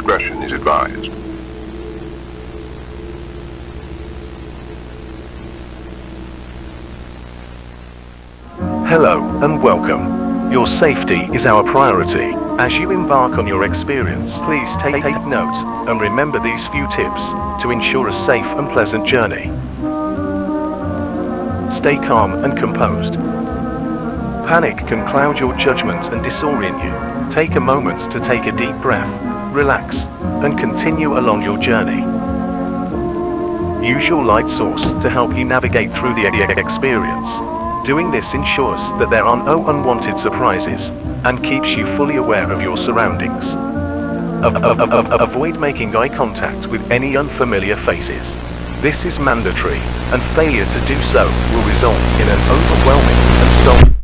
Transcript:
discretion is advised. Hello and welcome. Your safety is our priority. As you embark on your experience, please take, take note and remember these few tips to ensure a safe and pleasant journey. Stay calm and composed. Panic can cloud your judgment and disorient you. Take a moment to take a deep breath, relax, and continue along your journey. Use your light source to help you navigate through the experience. Doing this ensures that there are no unwanted surprises and keeps you fully aware of your surroundings. avoid making eye contact with any unfamiliar faces. This is mandatory, and failure to do so will result in an overwhelming and self